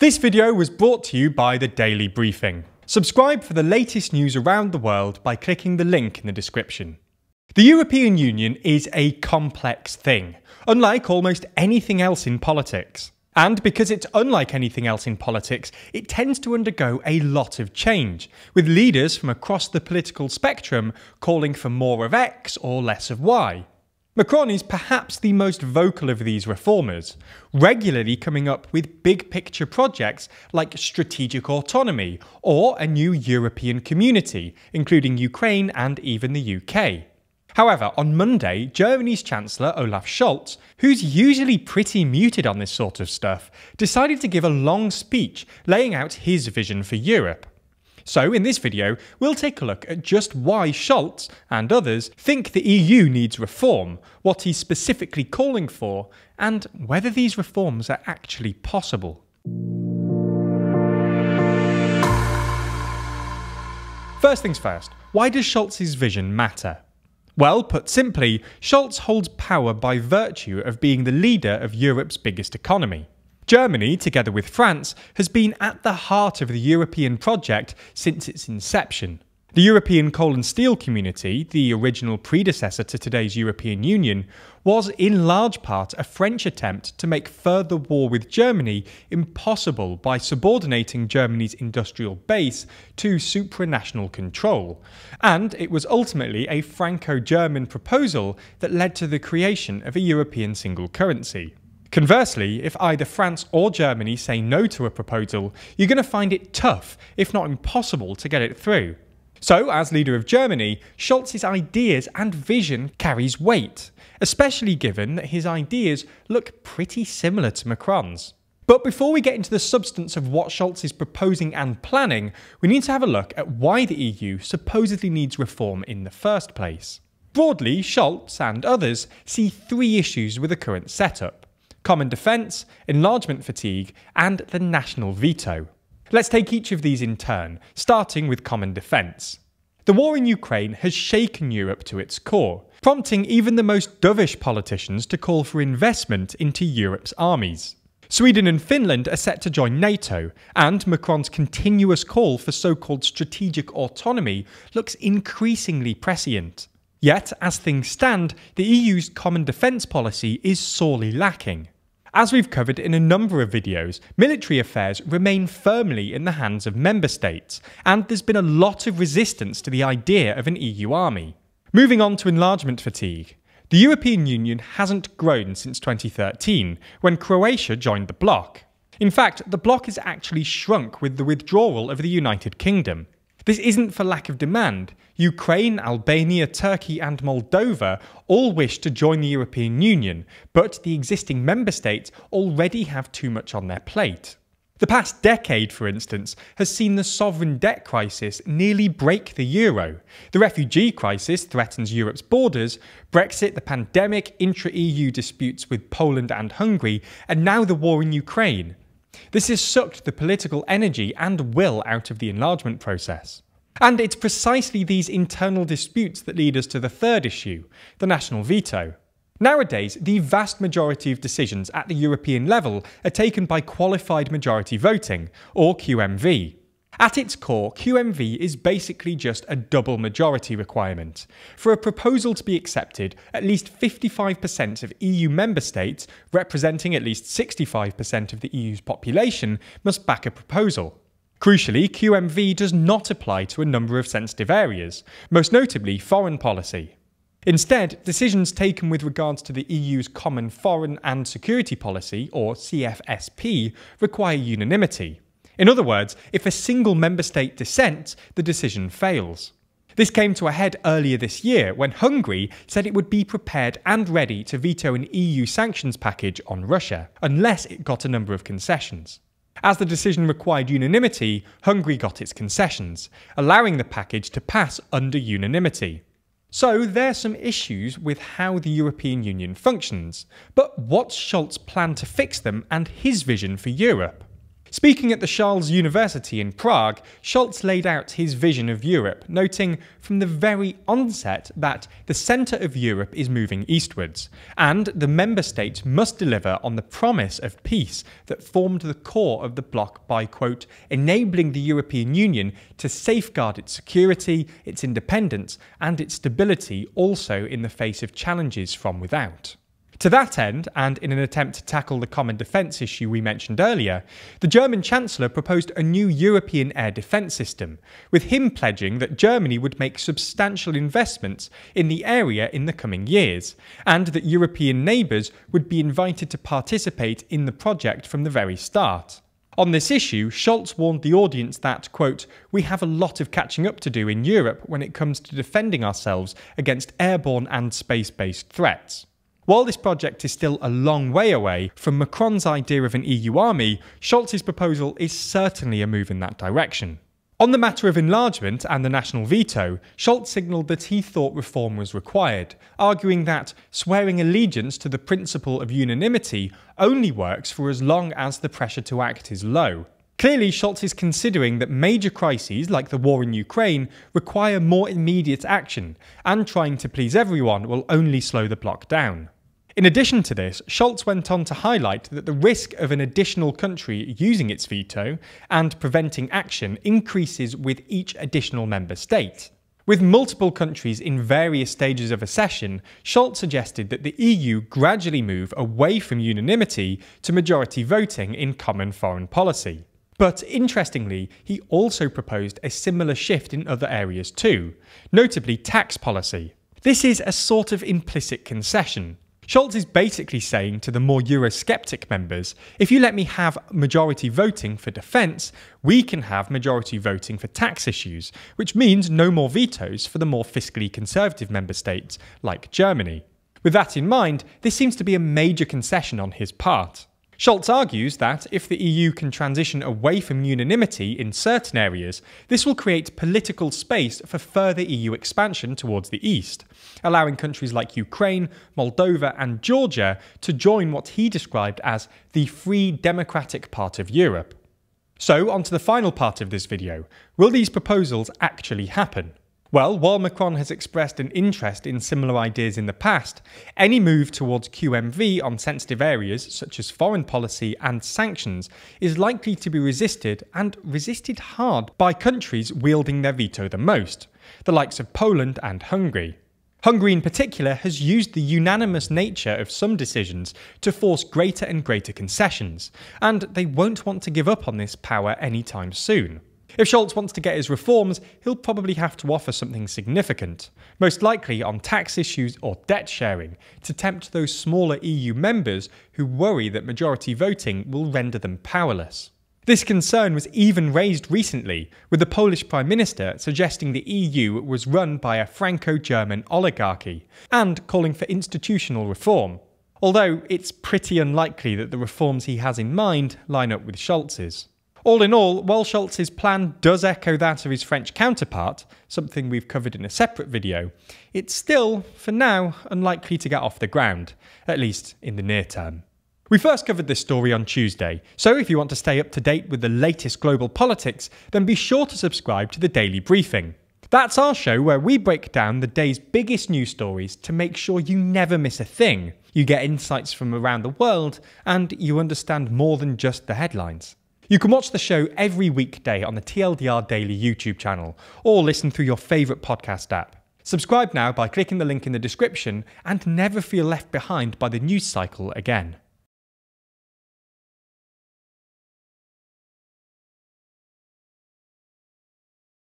This video was brought to you by the Daily Briefing. Subscribe for the latest news around the world by clicking the link in the description. The European Union is a complex thing, unlike almost anything else in politics. And because it's unlike anything else in politics, it tends to undergo a lot of change, with leaders from across the political spectrum calling for more of X or less of Y. Macron is perhaps the most vocal of these reformers, regularly coming up with big picture projects like strategic autonomy or a new European community, including Ukraine and even the UK. However, on Monday, Germany's Chancellor Olaf Scholz, who's usually pretty muted on this sort of stuff, decided to give a long speech laying out his vision for Europe. So, in this video, we'll take a look at just why Scholz and others think the EU needs reform, what he's specifically calling for, and whether these reforms are actually possible. First things first, why does Scholz's vision matter? Well, put simply, Scholz holds power by virtue of being the leader of Europe's biggest economy. Germany, together with France, has been at the heart of the European project since its inception. The European Coal and Steel Community, the original predecessor to today's European Union, was in large part a French attempt to make further war with Germany impossible by subordinating Germany's industrial base to supranational control. And it was ultimately a Franco German proposal that led to the creation of a European single currency. Conversely, if either France or Germany say no to a proposal, you're going to find it tough, if not impossible, to get it through. So, as leader of Germany, Scholz's ideas and vision carries weight, especially given that his ideas look pretty similar to Macron's. But before we get into the substance of what Scholz is proposing and planning, we need to have a look at why the EU supposedly needs reform in the first place. Broadly, Scholz and others see three issues with the current setup common defence, enlargement fatigue, and the national veto. Let's take each of these in turn, starting with common defence. The war in Ukraine has shaken Europe to its core, prompting even the most dovish politicians to call for investment into Europe's armies. Sweden and Finland are set to join NATO, and Macron's continuous call for so called strategic autonomy looks increasingly prescient. Yet, as things stand, the EU's common defence policy is sorely lacking. As we've covered in a number of videos, military affairs remain firmly in the hands of member states, and there's been a lot of resistance to the idea of an EU army. Moving on to enlargement fatigue. The European Union hasn't grown since 2013, when Croatia joined the bloc. In fact, the bloc has actually shrunk with the withdrawal of the United Kingdom. This isn't for lack of demand. Ukraine, Albania, Turkey, and Moldova all wish to join the European Union, but the existing member states already have too much on their plate. The past decade, for instance, has seen the sovereign debt crisis nearly break the euro. The refugee crisis threatens Europe's borders, Brexit, the pandemic, intra EU disputes with Poland and Hungary, and now the war in Ukraine. This has sucked the political energy and will out of the enlargement process. And it's precisely these internal disputes that lead us to the third issue the national veto. Nowadays, the vast majority of decisions at the European level are taken by qualified majority voting, or QMV. At its core, QMV is basically just a double majority requirement. For a proposal to be accepted, at least 55% of EU member states, representing at least 65% of the EU's population, must back a proposal. Crucially, QMV does not apply to a number of sensitive areas, most notably foreign policy. Instead, decisions taken with regards to the EU's Common Foreign and Security Policy, or CFSP, require unanimity. In other words, if a single member state dissents, the decision fails. This came to a head earlier this year when Hungary said it would be prepared and ready to veto an EU sanctions package on Russia, unless it got a number of concessions. As the decision required unanimity, Hungary got its concessions, allowing the package to pass under unanimity. So there's some issues with how the European Union functions, but what's Scholz's plan to fix them and his vision for Europe? Speaking at the Charles University in Prague, Scholz laid out his vision of Europe, noting from the very onset that the centre of Europe is moving eastwards, and the member states must deliver on the promise of peace that formed the core of the bloc by, quote, enabling the European Union to safeguard its security, its independence, and its stability also in the face of challenges from without. To that end, and in an attempt to tackle the common defence issue we mentioned earlier, the German Chancellor proposed a new European air defence system, with him pledging that Germany would make substantial investments in the area in the coming years, and that European neighbours would be invited to participate in the project from the very start. On this issue, Scholz warned the audience that, quote, we have a lot of catching up to do in Europe when it comes to defending ourselves against airborne and space based threats. While this project is still a long way away from Macron's idea of an EU army, Scholz's proposal is certainly a move in that direction. On the matter of enlargement and the national veto, Scholz signalled that he thought reform was required, arguing that swearing allegiance to the principle of unanimity only works for as long as the pressure to act is low. Clearly, Scholz is considering that major crises like the war in Ukraine require more immediate action, and trying to please everyone will only slow the bloc down. In addition to this, Scholz went on to highlight that the risk of an additional country using its veto and preventing action increases with each additional member state. With multiple countries in various stages of accession, Scholz suggested that the EU gradually move away from unanimity to majority voting in common foreign policy. But interestingly, he also proposed a similar shift in other areas too, notably tax policy. This is a sort of implicit concession. Scholz is basically saying to the more Eurosceptic members if you let me have majority voting for defence, we can have majority voting for tax issues, which means no more vetoes for the more fiscally conservative member states like Germany. With that in mind, this seems to be a major concession on his part. Scholz argues that if the EU can transition away from unanimity in certain areas, this will create political space for further EU expansion towards the east, allowing countries like Ukraine, Moldova, and Georgia to join what he described as the free democratic part of Europe. So, on to the final part of this video. Will these proposals actually happen? Well, while Macron has expressed an interest in similar ideas in the past, any move towards QMV on sensitive areas such as foreign policy and sanctions is likely to be resisted and resisted hard by countries wielding their veto the most, the likes of Poland and Hungary. Hungary, in particular, has used the unanimous nature of some decisions to force greater and greater concessions, and they won't want to give up on this power anytime soon. If Scholz wants to get his reforms, he'll probably have to offer something significant, most likely on tax issues or debt sharing, to tempt those smaller EU members who worry that majority voting will render them powerless. This concern was even raised recently, with the Polish Prime Minister suggesting the EU was run by a Franco German oligarchy, and calling for institutional reform. Although it's pretty unlikely that the reforms he has in mind line up with Scholz's. All in all, while Scholz's plan does echo that of his French counterpart, something we've covered in a separate video, it's still, for now, unlikely to get off the ground, at least in the near term. We first covered this story on Tuesday, so if you want to stay up to date with the latest global politics, then be sure to subscribe to the Daily Briefing. That's our show where we break down the day's biggest news stories to make sure you never miss a thing. You get insights from around the world, and you understand more than just the headlines. You can watch the show every weekday on the TLDR Daily YouTube channel or listen through your favourite podcast app. Subscribe now by clicking the link in the description and never feel left behind by the news cycle again.